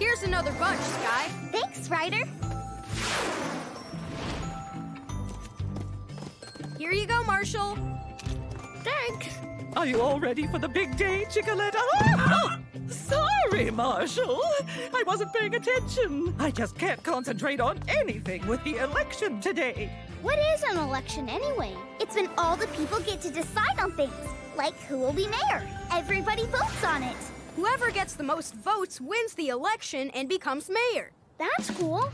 Here's another bunch, Skye. Thanks, Ryder. Here you go, Marshall. Thanks. Are you all ready for the big day, Chickaletta? Sorry, Marshall. I wasn't paying attention. I just can't concentrate on anything with the election today. What is an election anyway? It's when all the people get to decide on things, like who will be mayor. Everybody votes on it. Whoever gets the most votes wins the election and becomes mayor. That's cool.